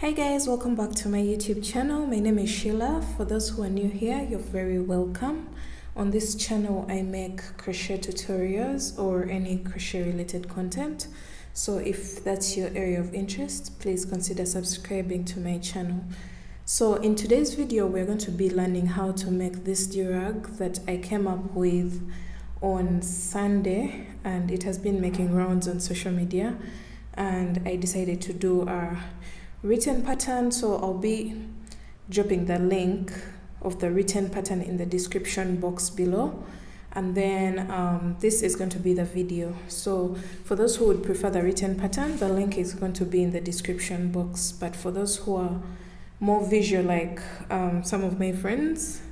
Hi guys, welcome back to my YouTube channel. My name is Sheila. For those who are new here, you're very welcome. On this channel, I make crochet tutorials or any crochet related content. So if that's your area of interest, please consider subscribing to my channel. So in today's video, we're going to be learning how to make this durag that I came up with on Sunday and it has been making rounds on social media and I decided to do a written pattern so I'll be dropping the link of the written pattern in the description box below. And then um, this is going to be the video. So for those who would prefer the written pattern the link is going to be in the description box. But for those who are more visual like um, some of my friends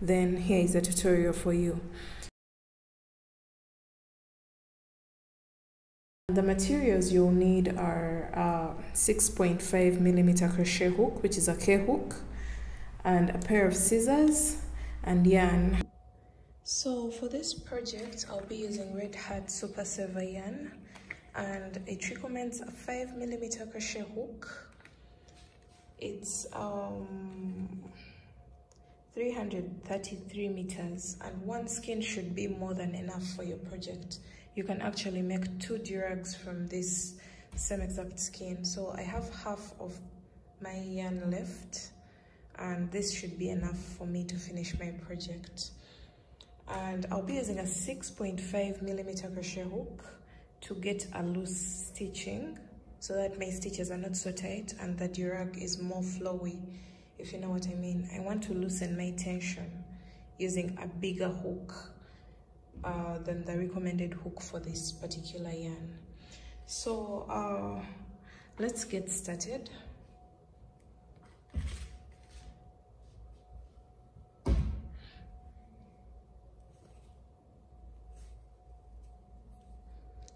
then here is a tutorial for you The materials you'll need are uh, 6.5 millimeter crochet hook, which is a K hook, and a pair of scissors and yarn. So for this project, I'll be using Red Heart Super Saver yarn, and it recommends a 5 millimeter crochet hook. It's um, 333 meters, and one skein should be more than enough for your project you can actually make two durags from this same exact skein so i have half of my yarn left and this should be enough for me to finish my project. And i'll be using a 6.5 millimeter crochet hook to get a loose stitching so that my stitches are not so tight and the durag is more flowy if you know what i mean. I want to loosen my tension using a bigger hook uh, than the recommended hook for this particular yarn. So uh, let's get started.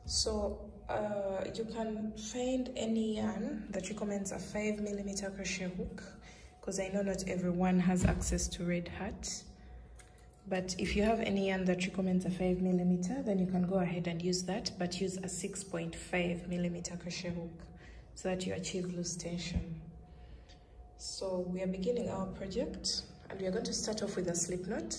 So uh, you can find any yarn that recommends a 5 millimeter crochet hook because I know not everyone has access to Red Heart. But if you have any yarn that recommends a 5 millimeter, then you can go ahead and use that, but use a 6.5 millimeter crochet hook so that you achieve loose tension. So we are beginning our project and we are going to start off with a slip knot.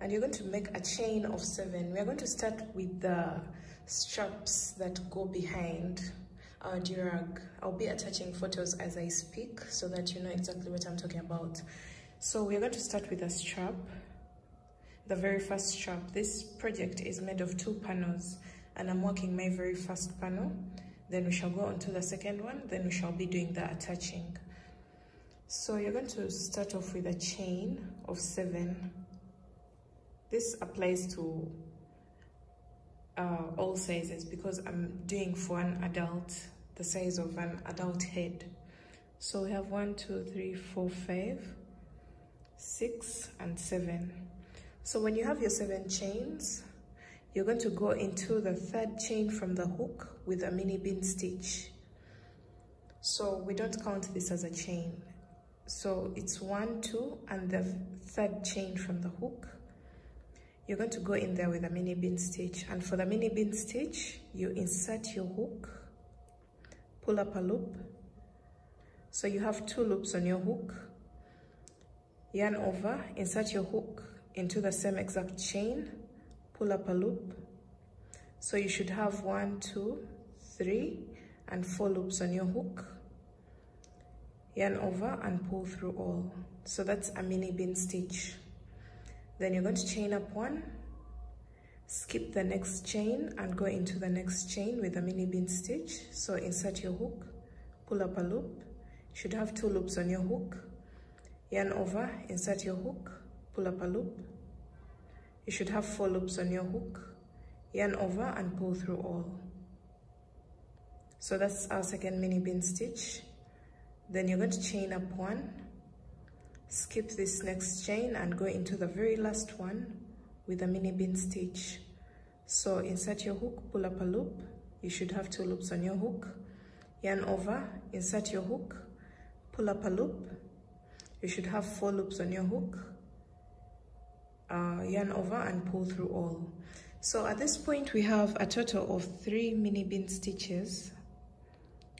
And you're going to make a chain of seven. We are going to start with the straps that go behind Uh, our durag. I'll be attaching photos as I speak so that you know exactly what I'm talking about. So we're going to start with a strap, the very first strap. This project is made of two panels and I'm working my very first panel. Then we shall go on to the second one, then we shall be doing the attaching. So you're going to start off with a chain of seven. This applies to uh, all sizes because I'm doing for an adult the size of an adult head. So we have one, two, three, four, five, six, and seven. So when you have your seven chains, you're going to go into the third chain from the hook with a mini bean stitch. So we don't count this as a chain. So it's one, two, and the third chain from the hook. You're going to go in there with a mini bean stitch. And for the mini bean stitch, you insert your hook pull up a loop. So you have two loops on your hook. Yarn over, insert your hook into the same exact chain, pull up a loop. So you should have one, two, three, and four loops on your hook. Yarn over and pull through all. So that's a mini bean stitch. Then you're going to chain up one, skip the next chain and go into the next chain with a mini bean stitch. So insert your hook pull up a loop. You should have two loops on your hook. Yarn over insert your hook pull up a loop. You should have four loops on your hook. Yarn over and pull through all. So that's our second mini bean stitch. Then you're going to chain up one skip this next chain and go into the very last one with a mini bean stitch. So insert your hook pull up a loop. You should have two loops on your hook. Yarn over insert your hook pull up a loop. You should have four loops on your hook. Uh, yarn over and pull through all. So at this point we have a total of three mini bean stitches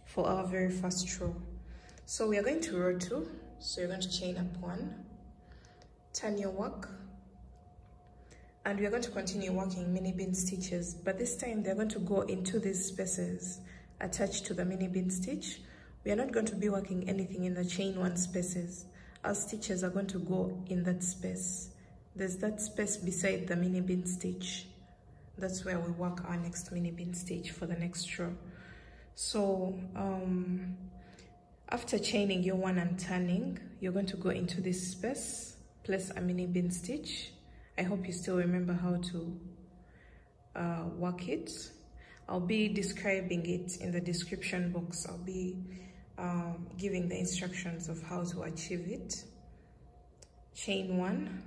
for our very first row. So we are going to row two so you're going to chain up one turn your work and we are going to continue working mini bean stitches but this time they're going to go into these spaces attached to the mini bean stitch we are not going to be working anything in the chain one spaces. Our stitches are going to go in that space. There's that space beside the mini bean stitch that's where we work our next mini bean stitch for the next row. So um, after chaining your one and turning you're going to go into this space place a mini bean stitch I hope you still remember how to uh, work it. I'll be describing it in the description box. I'll be um, giving the instructions of how to achieve it. Chain one,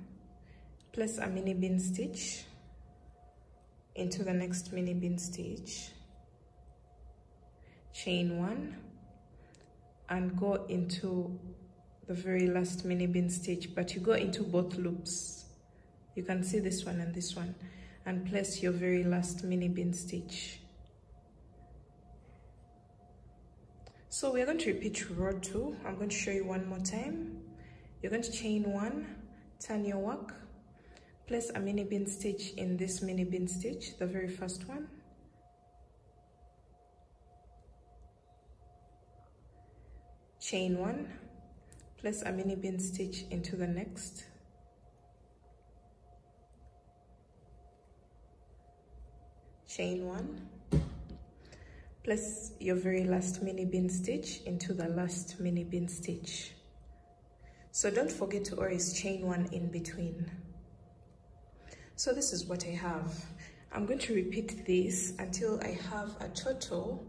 place a mini bean stitch into the next mini bean stitch. Chain one and go into the very last mini bean stitch, but you go into both loops. You can see this one and this one and place your very last mini bean stitch so we're going to repeat row two. I'm going to show you one more time. You're going to chain one turn your work place a mini bean stitch in this mini bean stitch the very first one chain one place a mini bean stitch into the next. Chain one place your very last mini bean stitch into the last mini bean stitch. So don't forget to always chain one in between. So this is what I have. I'm going to repeat this until I have a total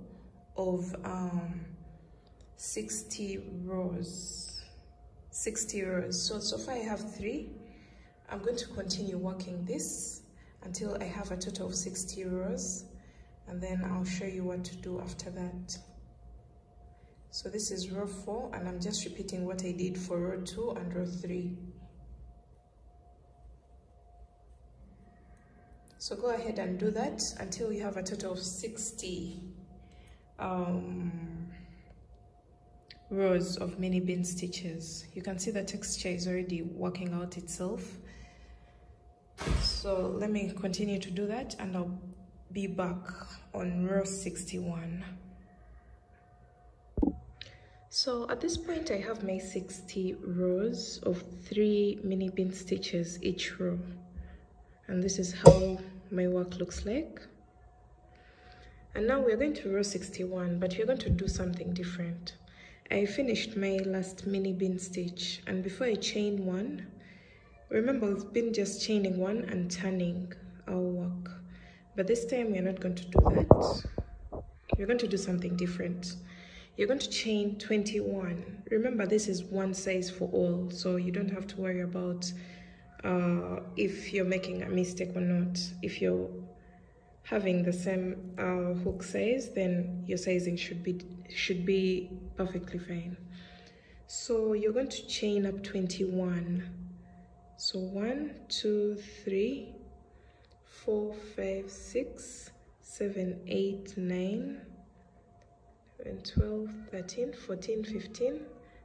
of um, 60 rows 60 rows so so far I have three I'm going to continue working this until I have a total of 60 rows and then I'll show you what to do after that. So this is row 4 and I'm just repeating what I did for row 2 and row 3. So go ahead and do that until you have a total of 60 um, rows of mini bean stitches. You can see the texture is already working out itself. So let me continue to do that and I'll be back on row 61 so at this point I have my 60 rows of three mini bean stitches each row. And this is how my work looks like. And now we're going to row 61 but we're going to do something different I finished my last mini bean stitch and before I chain one Remember, we've been just chaining one and turning our work. But this time we're not going to do that. We're going to do something different. You're going to chain 21. Remember, this is one size for all, so you don't have to worry about uh, if you're making a mistake or not. If you're having the same uh, hook size, then your sizing should be should be perfectly fine. So you're going to chain up 21 so one, two, three, four, five, six, seven, eight, nine, 12, 13, 14, 15,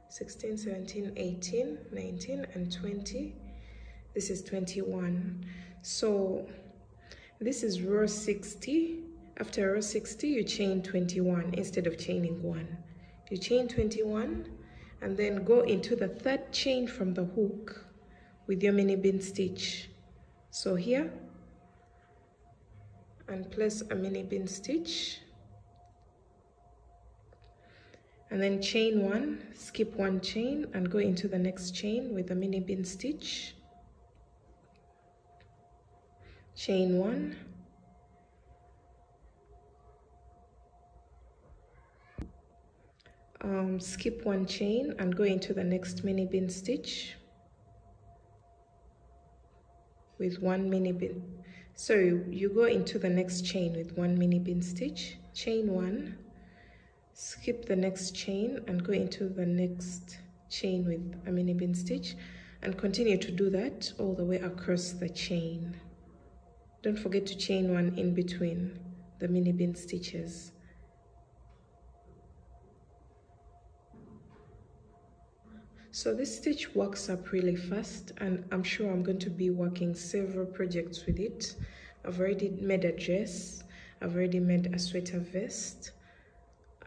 16, 17, 18, 19, and 20. This is 21. So this is row 60. After row 60, you chain 21 instead of chaining 1. You chain 21 and then go into the third chain from the hook with your mini bean stitch so here and place a mini bean stitch and then chain one skip one chain and go into the next chain with a mini bean stitch chain one. Um, skip one chain and go into the next mini bean stitch. With one mini bean so you go into the next chain with one mini bean stitch. Chain one. Skip the next chain and go into the next chain with a mini bean stitch. And continue to do that all the way across the chain don't forget to chain one in between the mini bean stitches. So this stitch works up really fast and I'm sure I'm going to be working several projects with it. I've already made a dress I've already made a sweater vest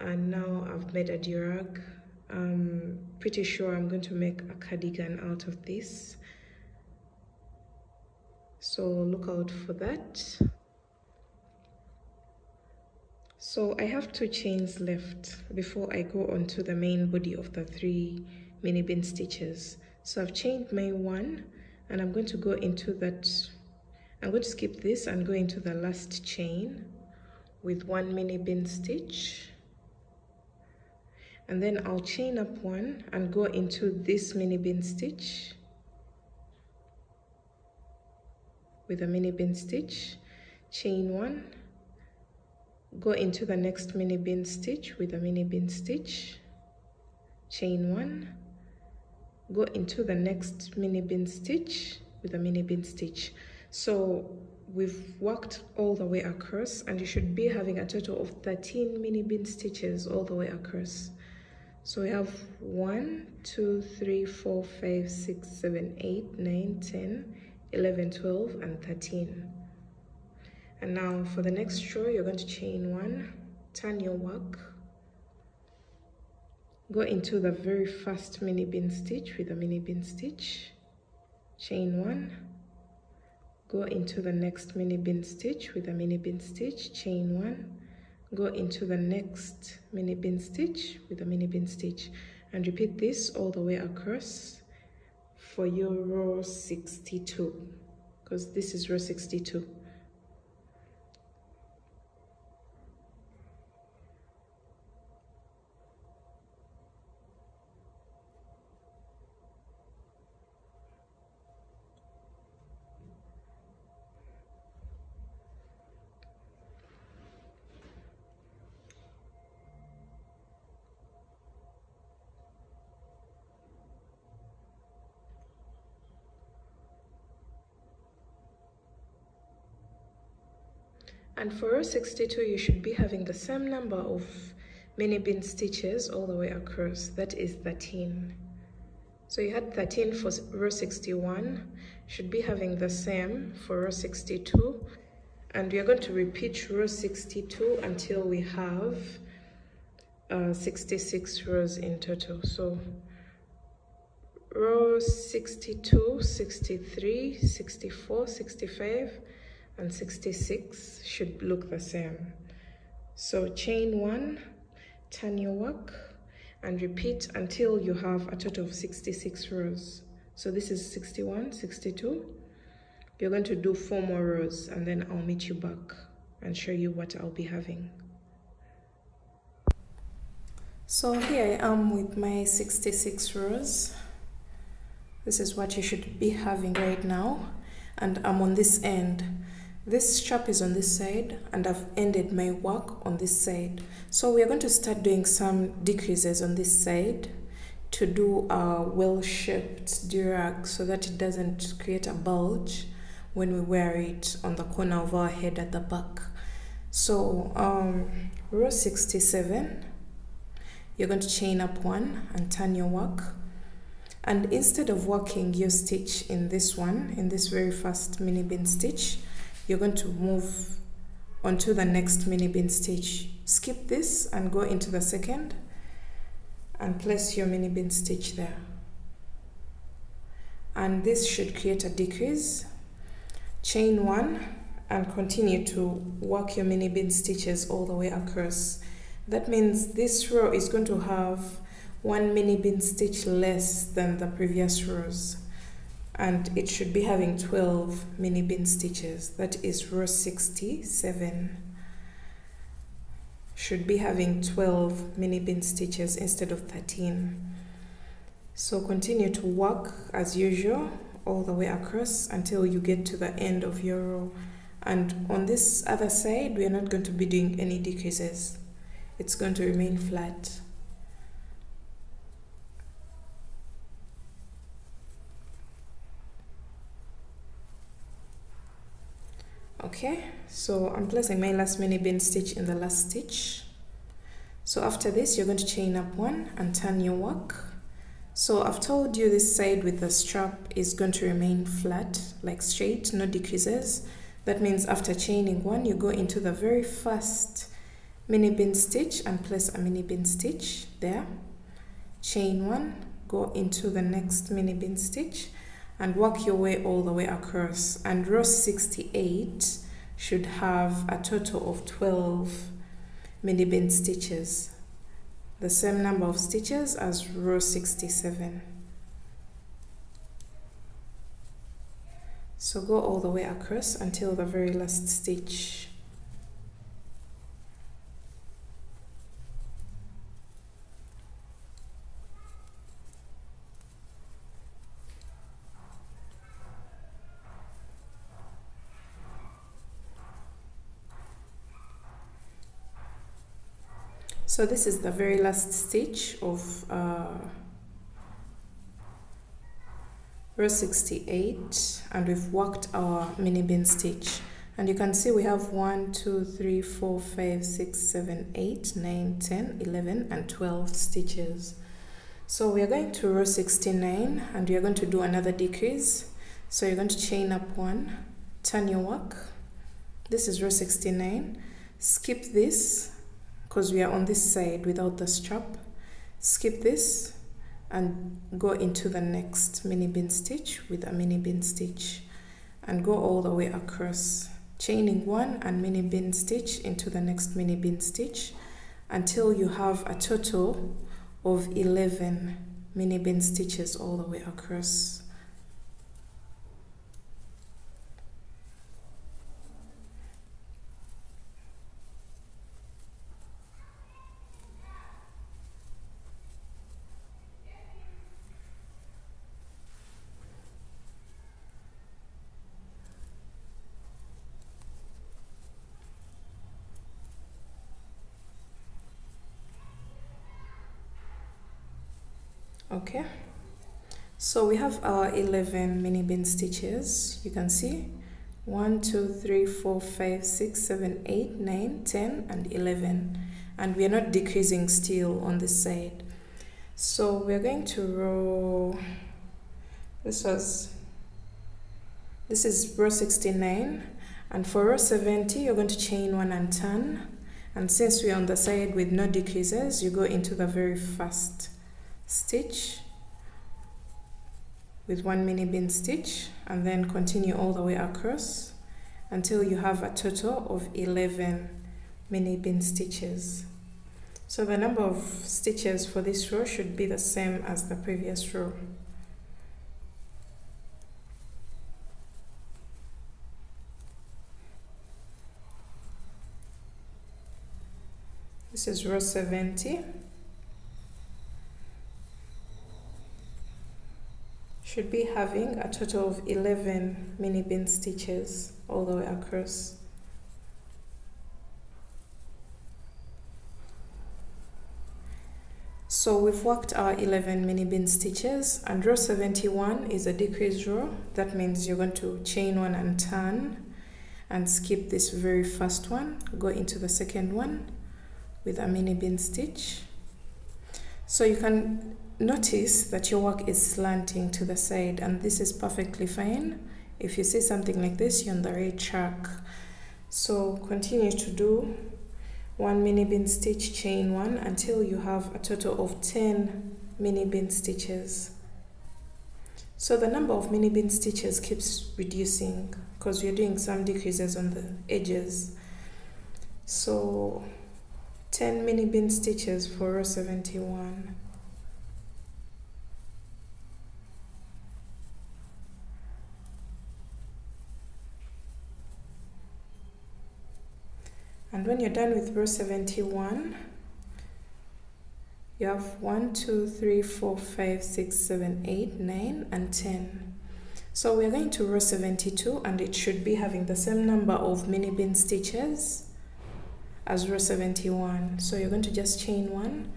and now I've made a durag. I'm pretty sure I'm going to make a cardigan out of this so look out for that. So I have two chains left before I go on to the main body of the three mini bean stitches. So I've chained my one and I'm going to go into that I'm going to skip this and go into the last chain with one mini bean stitch. And then I'll chain up one and go into this mini bean stitch with a mini bean stitch chain one go into the next mini bean stitch with a mini bean stitch chain one go into the next mini bean stitch with a mini bean stitch. So we've worked all the way across and you should be having a total of 13 mini bean stitches all the way across. So we have 1 2 3 4 5 6 7 8 9 10 11 12 and 13 and now for the next row you're going to chain one. Turn your work. Go into the very first mini bean stitch with a mini bean stitch. Chain one. Go into the next mini bean stitch with a mini bean stitch. Chain one. Go into the next mini bean stitch with a mini bean stitch. And repeat this all the way across for your row 62 because this is row 62 and for row 62 you should be having the same number of mini bean stitches all the way across. That is 13 so you had 13 for row 61 should be having the same for row 62 and we are going to repeat row 62 until we have uh, 66 rows in total. So row 62 63 64 65 and 66 should look the same. So chain one, turn your work and repeat until you have a total of 66 rows. So this is 61, 62. You're going to do four more rows and then I'll meet you back and show you what I'll be having. So here I am with my 66 rows. This is what you should be having right now. And I'm on this end. This strap is on this side and I've ended my work on this side. So we are going to start doing some decreases on this side to do a well-shaped durag so that it doesn't create a bulge when we wear it on the corner of our head at the back. So um, row 67, you're going to chain up one and turn your work. And instead of working your stitch in this one, in this very first mini bean stitch, you're going to move onto the next mini bean stitch skip this and go into the second and place your mini bean stitch there. And this should create a decrease. Chain one and continue to work your mini bean stitches all the way across. That means this row is going to have one mini bean stitch less than the previous rows and it should be having 12 mini bean stitches. That is row 67 should be having 12 mini bean stitches instead of 13 so continue to work as usual all the way across until you get to the end of your row. And on this other side we are not going to be doing any decreases. It's going to remain flat okay so I'm placing my last mini bean stitch in the last stitch. So after this you're going to chain up one and turn your work. So I've told you this side with the strap is going to remain flat like straight no decreases. That means after chaining one you go into the very first mini bean stitch and place a mini bean stitch there. Chain one go into the next mini bean stitch and work your way all the way across. And row 68 should have a total of 12 mini bean stitches. The same number of stitches as row 67 so go all the way across until the very last stitch so this is the very last stitch of uh, row 68 and we've worked our mini bean stitch. And you can see we have 1 2 3 4 5 6 7 8 9 10 11 and 12 stitches. So we are going to row 69 and we are going to do another decrease. So you're going to chain up one turn your work. This is row 69 skip this because we are on this side without the strap. Skip this and go into the next mini bean stitch with a mini bean stitch and go all the way across chaining one and mini bean stitch into the next mini bean stitch until you have a total of 11 mini bean stitches all the way across okay so we have our 11 mini bean stitches you can see. 1 2 3 4 5 6 7 8 9 10 and 11 and we are not decreasing still on this side. So we're going to row this was this is row 69 and for row 70 you're going to chain one and turn and since we're on the side with no decreases you go into the very first stitch with one mini bean stitch and then continue all the way across until you have a total of 11 mini bean stitches. So the number of stitches for this row should be the same as the previous row. This is row 70. Should be having a total of 11 mini bean stitches all the way across. So we've worked our 11 mini bean stitches and row 71 is a decrease row. That means you're going to chain one and turn and skip this very first one, go into the second one with a mini bean stitch. So you can notice that your work is slanting to the side and this is perfectly fine. If you see something like this you're on the right track. So continue to do one mini bean stitch chain one until you have a total of 10 mini bean stitches. So the number of mini bean stitches keeps reducing because we're doing some decreases on the edges. So 10 mini bean stitches for row 71 and when you're done with row 71 you have 1 2 3 4 5 6 7 8 9 and 10 so we're going to row 72 and it should be having the same number of mini bean stitches as row 71 so you're going to just chain one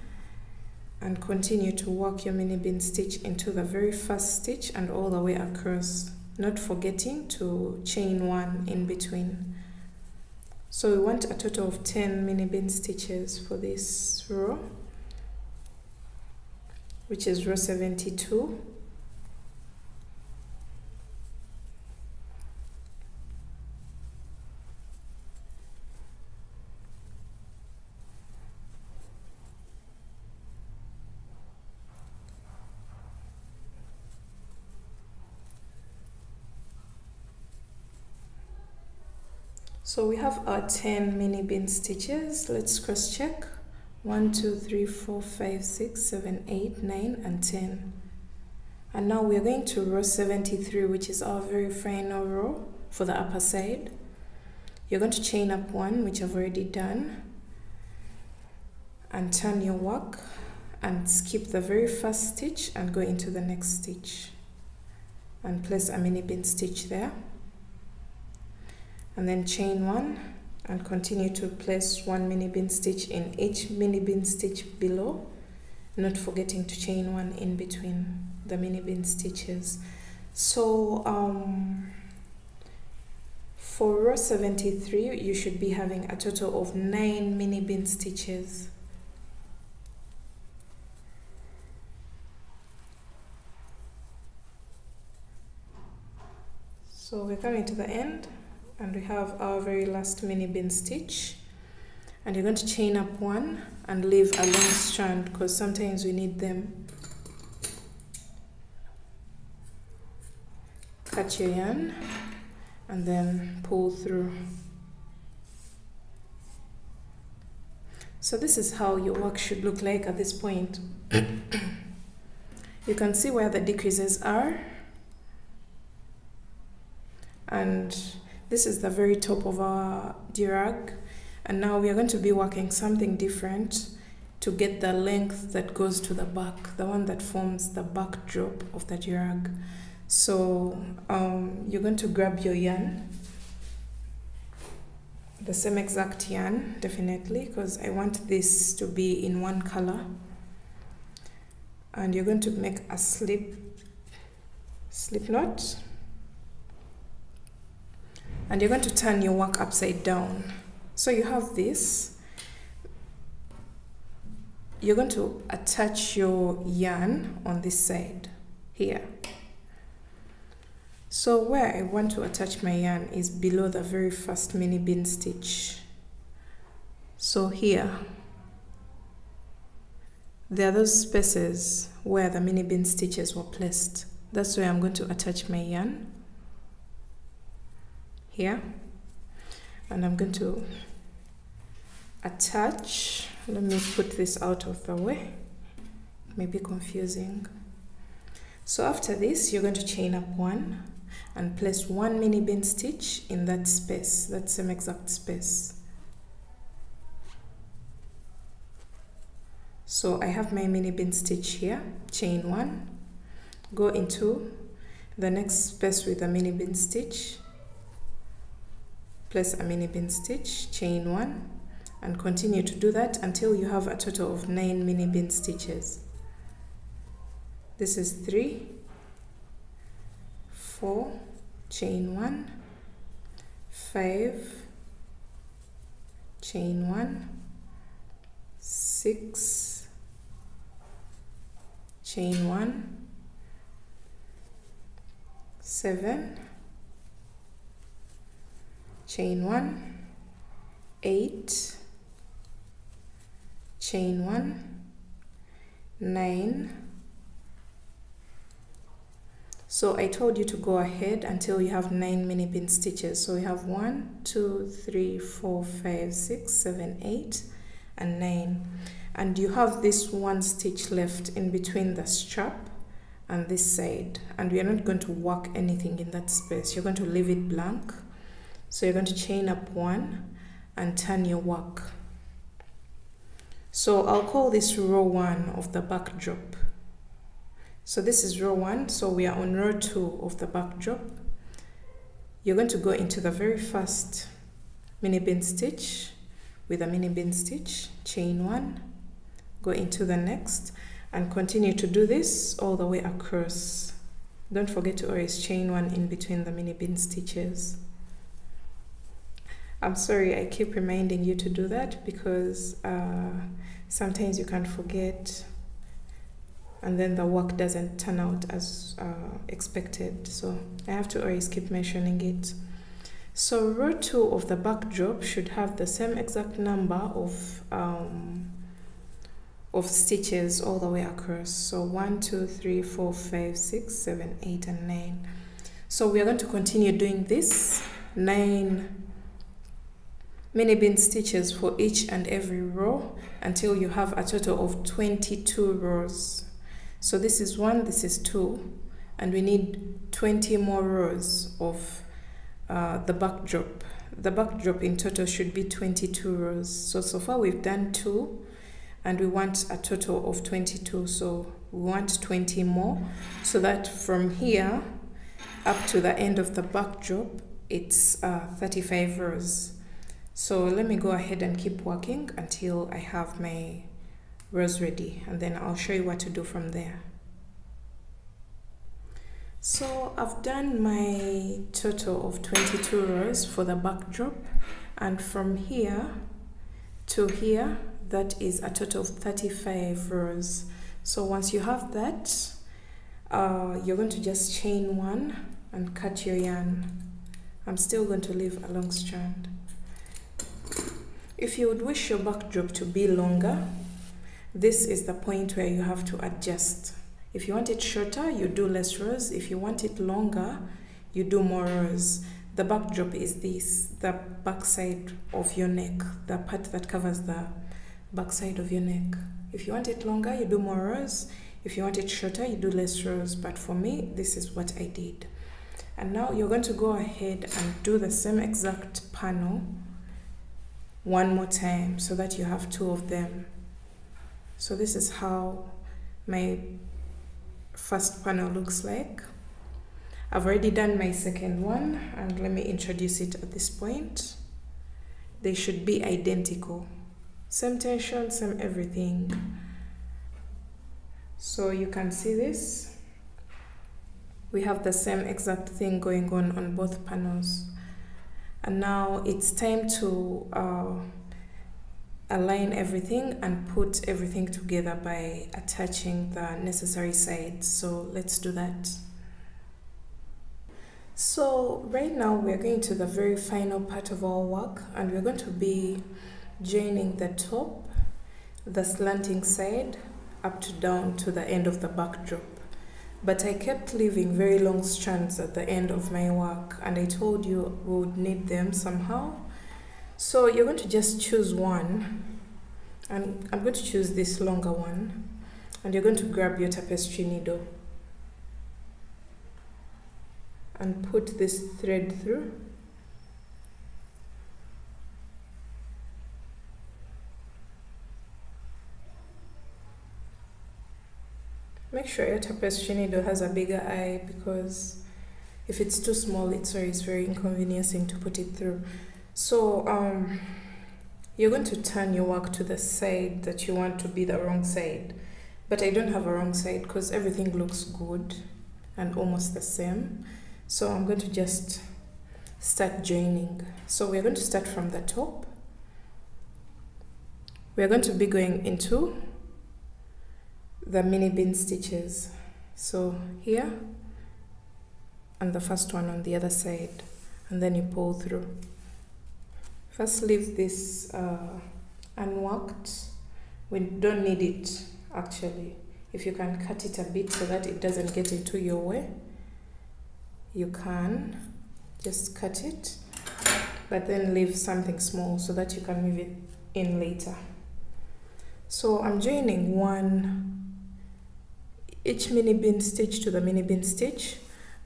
and continue to work your mini bean stitch into the very first stitch and all the way across. Not forgetting to chain one in between so we want a total of 10 mini bean stitches for this row which is row 72 So we have our 10 mini bean stitches. Let's cross check. 1, 2, 3, 4, 5, 6, 7, 8, 9 and 10. And now we're going to row 73 which is our very final row for the upper side. You're going to chain up one which I've already done and turn your work and skip the very first stitch and go into the next stitch and place a mini bean stitch there and then chain one and continue to place one mini bean stitch in each mini bean stitch below not forgetting to chain one in between the mini bean stitches. So um, for row 73 you should be having a total of 9 mini bean stitches. So we're coming to the end and we have our very last mini bean stitch. And you're going to chain up one and leave a long strand because sometimes we need them. Cut your yarn and then pull through. So this is how your work should look like at this point. You can see where the decreases are. And this is the very top of our durag and now we are going to be working something different to get the length that goes to the back, the one that forms the backdrop of the durag. So um, you're going to grab your yarn, the same exact yarn, definitely, because I want this to be in one color. And you're going to make a slip, slip knot and you're going to turn your work upside down. So you have this. You're going to attach your yarn on this side here. So where I want to attach my yarn is below the very first mini bean stitch. So here, there are those spaces where the mini bean stitches were placed. That's where I'm going to attach my yarn here. And I'm going to attach let me put this out of the way. It may be confusing. So after this you're going to chain up one and place one mini bean stitch in that space that same exact space. So I have my mini bean stitch here chain one go into the next space with a mini bean stitch place a mini bean stitch chain one and continue to do that until you have a total of nine mini bean stitches. This is three four chain one five chain one six chain one seven chain one, eight, chain one, nine. So I told you to go ahead until you have nine mini bean stitches. So we have one, two, three, four, five, six, seven, eight, and nine. And you have this one stitch left in between the strap and this side. And we are not going to work anything in that space. You're going to leave it blank so you're going to chain up one and turn your work. So I'll call this row one of the backdrop. So this is row one, so we are on row two of the backdrop. You're going to go into the very first mini bean stitch with a mini bean stitch, chain one, go into the next and continue to do this all the way across. Don't forget to always chain one in between the mini bean stitches I'm sorry I keep reminding you to do that because uh, sometimes you can forget and then the work doesn't turn out as uh, expected. So I have to always keep mentioning it. So row 2 of the backdrop should have the same exact number of um, of stitches all the way across. So 1 2 3 4 5 6 7 8 and 9 so we are going to continue doing this 9 mini bean stitches for each and every row until you have a total of 22 rows. So this is one this is two and we need 20 more rows of uh, the backdrop. The backdrop in total should be 22 rows. So so far we've done two and we want a total of 22 so we want 20 more. So that from here up to the end of the backdrop it's uh, 35 rows so let me go ahead and keep working until I have my rows ready and then I'll show you what to do from there. So I've done my total of 22 rows for the backdrop and from here to here that is a total of 35 rows. So once you have that uh, you're going to just chain one and cut your yarn. I'm still going to leave a long strand. If you would wish your backdrop to be longer, this is the point where you have to adjust. If you want it shorter, you do less rows. If you want it longer, you do more rows. The backdrop is this, the backside of your neck, the part that covers the backside of your neck. If you want it longer, you do more rows. If you want it shorter, you do less rows. But for me, this is what I did. And now you're going to go ahead and do the same exact panel one more time so that you have two of them. So this is how my first panel looks like. I've already done my second one and let me introduce it at this point. They should be identical. Same tension, same everything. So you can see this. We have the same exact thing going on on both panels and now it's time to uh, align everything and put everything together by attaching the necessary sides. So let's do that. So right now we're going to the very final part of our work and we're going to be joining the top the slanting side up to down to the end of the backdrop but I kept leaving very long strands at the end of my work and I told you we would need them somehow. So you're going to just choose one. And I'm going to choose this longer one. And you're going to grab your tapestry needle. And put this thread through Make sure your tapestry needle has a bigger eye because if it's too small, it's very, inconveniencing to put it through. So um, you're going to turn your work to the side that you want to be the wrong side. But I don't have a wrong side because everything looks good and almost the same. So I'm going to just start joining. So we're going to start from the top. We're going to be going into the mini bean stitches. So here and the first one on the other side and then you pull through. First leave this uh, unworked. We don't need it actually. If you can cut it a bit so that it doesn't get into your way you can just cut it but then leave something small so that you can move it in later. So I'm joining one each mini bean stitch to the mini bean stitch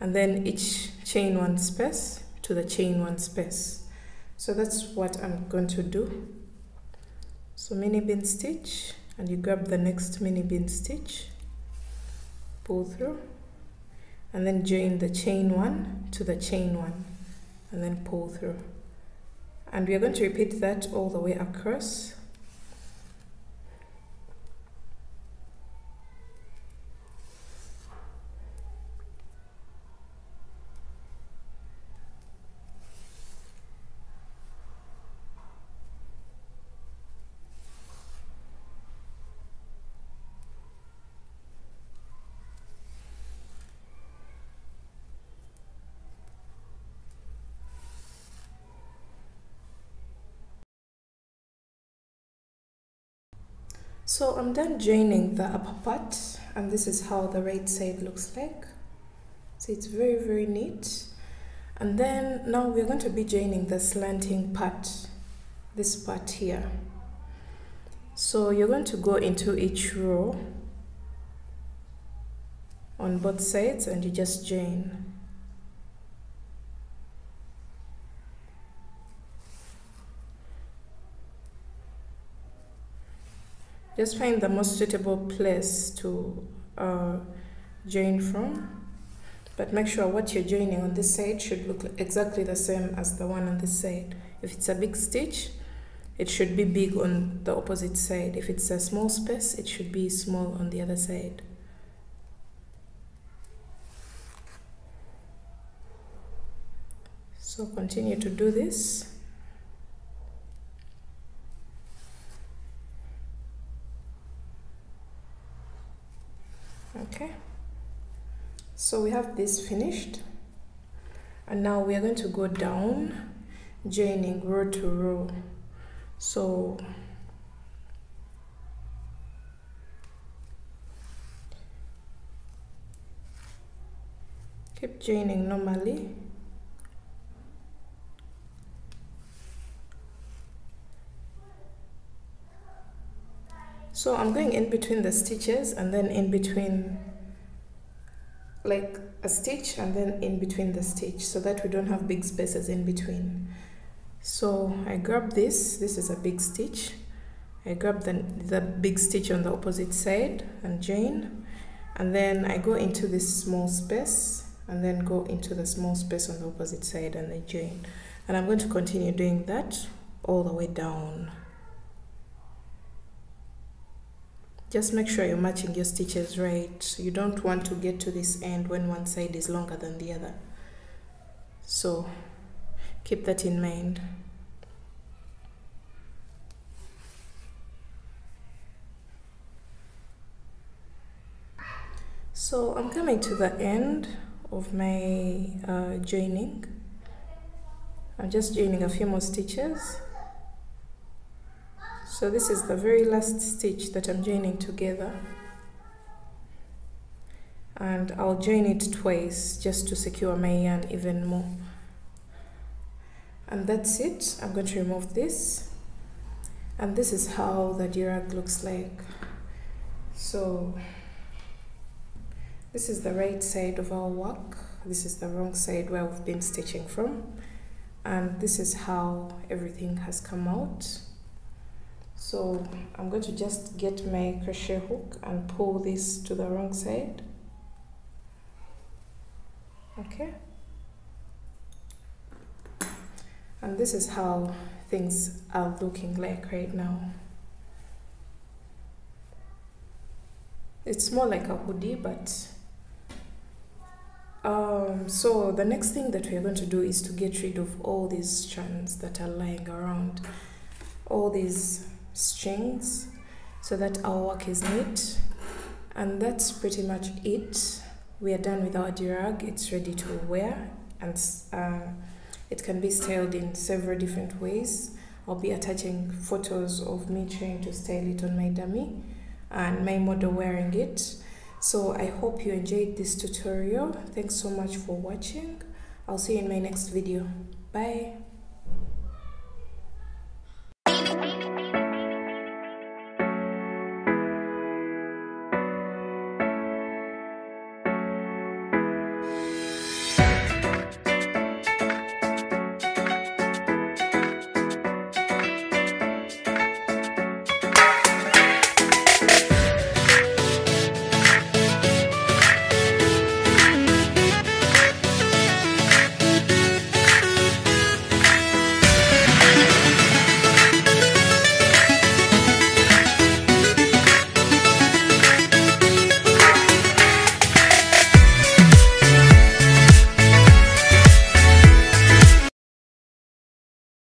and then each chain one space to the chain one space. So that's what I'm going to do. So mini bean stitch and you grab the next mini bean stitch pull through and then join the chain one to the chain one and then pull through. And we are going to repeat that all the way across so I'm done joining the upper part and this is how the right side looks like. So it's very very neat. And then now we're going to be joining the slanting part this part here. So you're going to go into each row on both sides and you just join just find the most suitable place to uh, join from. But make sure what you're joining on this side should look exactly the same as the one on this side. If it's a big stitch it should be big on the opposite side. If it's a small space it should be small on the other side. So continue to do this okay so we have this finished. And now we are going to go down joining row to row. So keep joining normally. So I'm going in between the stitches and then in between like a stitch and then in between the stitch so that we don't have big spaces in between. So I grab this this is a big stitch. I grab the, the big stitch on the opposite side and join and then I go into this small space and then go into the small space on the opposite side and then join and I'm going to continue doing that all the way down just make sure you're matching your stitches right. You don't want to get to this end when one side is longer than the other. So keep that in mind. So I'm coming to the end of my uh, joining. I'm just joining a few more stitches so this is the very last stitch that I'm joining together. And I'll join it twice just to secure my yarn even more. And that's it. I'm going to remove this. And this is how the durag looks like. So this is the right side of our work. This is the wrong side where we've been stitching from. And this is how everything has come out so I'm going to just get my crochet hook and pull this to the wrong side. Okay. And this is how things are looking like right now. It's more like a hoodie but um, so the next thing that we are going to do is to get rid of all these strands that are lying around. All these strings so that our work is neat. And that's pretty much it. We are done with our durag it's ready to wear and uh, it can be styled in several different ways. I'll be attaching photos of me trying to style it on my dummy and my model wearing it. So I hope you enjoyed this tutorial. Thanks so much for watching. I'll see you in my next video. Bye